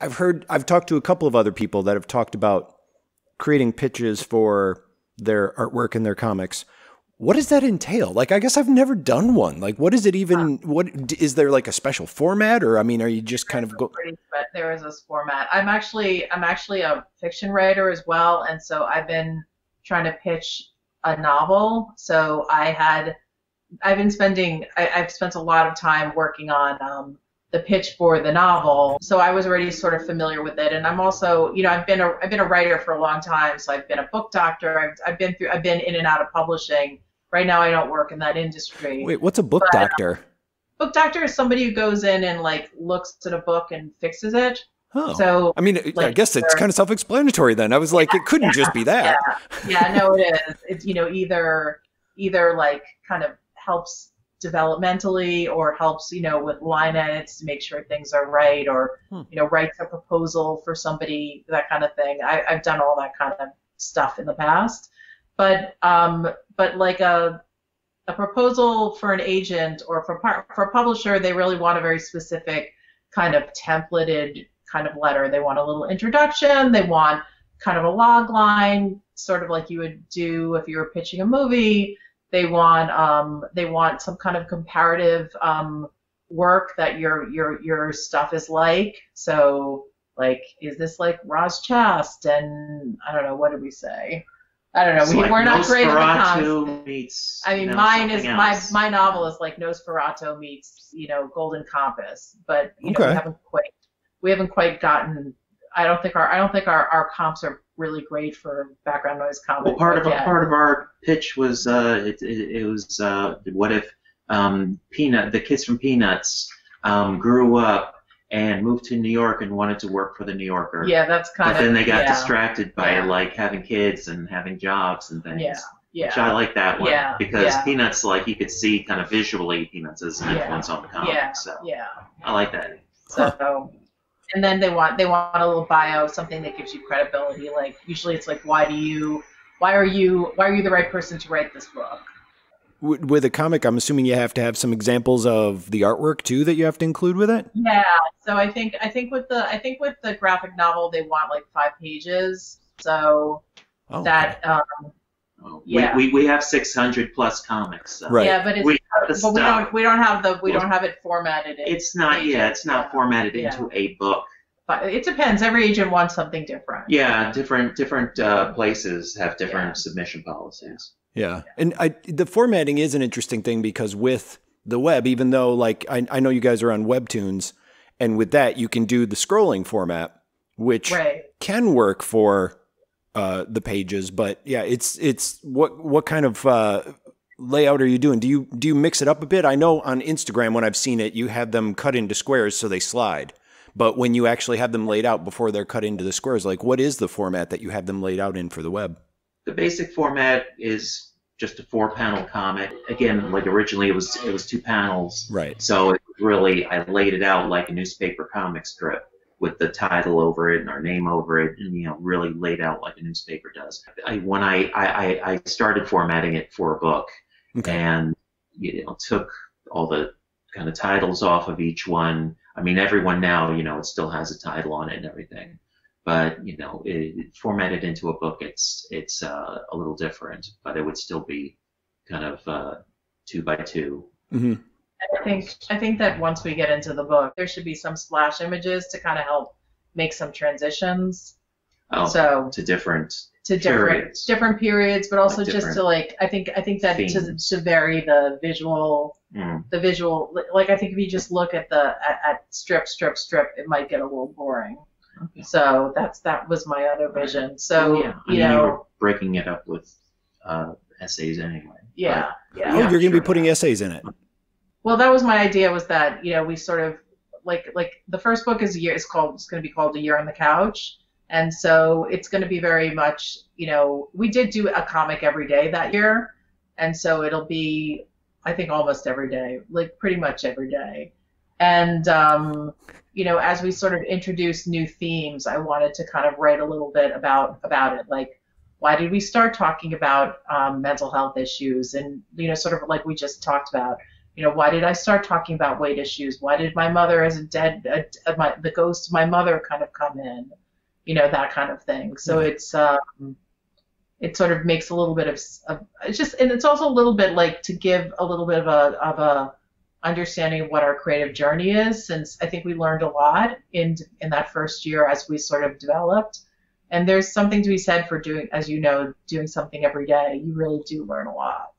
I've heard, I've talked to a couple of other people that have talked about creating pitches for their artwork and their comics. What does that entail? Like, I guess I've never done one. Like, what is it even? What is there like a special format, or I mean, are you just kind of go? There is this format. I'm actually I'm actually a fiction writer as well, and so I've been trying to pitch a novel. So I had I've been spending I, have spent a lot of time working on um, the pitch for the novel. So I was already sort of familiar with it, and I'm also, you know, I've been a I've been a writer for a long time, so I've been a book doctor. I've, I've been through I've been in and out of publishing. Right now, I don't work in that industry. Wait, what's a book but, doctor? Um, book doctor is somebody who goes in and like looks at a book and fixes it. Oh. So I mean, like, I guess it's kind of self-explanatory then. I was like, yeah, it couldn't yeah, just be that. Yeah. yeah, no, it is. It's you know either either like kind of helps developmentally or helps you know with line edits to make sure things are right or hmm. you know writes a proposal for somebody that kind of thing. I, i've done all that kind of stuff in the past. But um but like a a proposal for an agent or for for a publisher they really want a very specific kind of templated kind of letter. They want a little introduction. They want kind of a log line sort of like you would do if you were pitching a movie they want um, they want some kind of comparative um, work that your your your stuff is like. So like, is this like Roz Chast? And I don't know, what did we say? I don't know. we, like we're not great at the comps. meets. I mean, you know, mine is else. my my novel is like Nosferatu meets you know Golden Compass, but you know we haven't quite we haven't quite gotten. I don't think our I don't think our, our comps are really great for background noise comedy. Well, part of yeah. part of our pitch was uh, it, it, it was uh, what if um, Peanut the kids from Peanuts um, grew up and moved to New York and wanted to work for the New Yorker. Yeah, that's kind but of. then they got yeah. distracted by Yeah. like having kids and having jobs and things. Yeah, yeah. Which I like that one Yeah, because. Peanuts, like you could see kind of visually Peanuts as an Yeah, influence on the comic. yeah, So yeah. I like that. So, and then they want they want a little bio, something that gives you credibility. Like usually it's like, why do you, why are you, why are you the right person to write this book? With a comic, I'm assuming you have to have some examples of the artwork too that you have to include with it. Yeah. So I think I think with the I think with the graphic novel they want like five pages. So Oh, that um, Oh, Yeah. We, we, we have 600 plus comics. So Right. yeah, but it's We have the but we don't we don't have the we Well, don't have it formatted. In It's not, yeah, it's not Yeah. formatted Yeah. into a book. But it depends. Every agent wants something different. Yeah, different different uh, places have different Yeah. submission policies. Yeah, and I, the formatting is an interesting thing because with the web, even though like I, I know you guys are on Webtoons, and with that you can do the scrolling format, which Right. can work for uh, the pages. But yeah, it's it's what what kind of uh, layout are you doing? Do you do you mix it up a bit? I know on Instagram when I've seen it, you have them cut into squares so they slide. But when you actually have them laid out before they're cut into the squares, like what is the format that you have them laid out in for the web? The basic format is just a four panel comic. Again, like originally it was it was two panels. Right. So it really I laid it out like a newspaper comic strip with the title over it and our name over it and you know really laid out like a newspaper does. I, when I, I- I started formatting it for a book Okay. and you know took all the kind of titles off of each one. I mean everyone now you know it still has a title on it and everything. But you know, it, formatted into a book, it's it's uh, a little different, but it would still be kind of uh, two by two. hmm I think I think that once we get into the book, there should be some splash images to kind of help make some transitions. Oh, So to different to different periods. different periods, but also Like just to like I think I think that to, to vary the visual Mm. the visual like I think if you just look at the at, at strip strip strip, it might get a little boring. Okay. So that's that was my other vision. So yeah, I you mean, know we were breaking it up with uh, essays anyway. yeah yeah. Oh, Yeah, you're going to sure. be putting essays in it. Well, that was my idea. Was that you know we sort of like like the first book is a year is called it's going to be called a year on the couch, and so it's going to be very much you know we did do a comic every day that year, and so it'll be I think almost every day, like pretty much every day, and um, you know as we sort of introduce new themes, I wanted to kind of write a little bit about about it, like why did we start talking about um, mental health issues and you know sort of like we just talked about you know, why did I start talking about weight issues? Why did my mother, as a dead, a, a, my, the ghost of my mother, kind of come in? You know, that kind of thing. So it's um, it sort of makes a little bit of, of it's just, and it's also a little bit like to give a little bit of a of a understanding of what our creative journey is, since I think we learned a lot in in that first year as we sort of developed. And there's something to be said for doing, as you know, doing something every day. You really do learn a lot.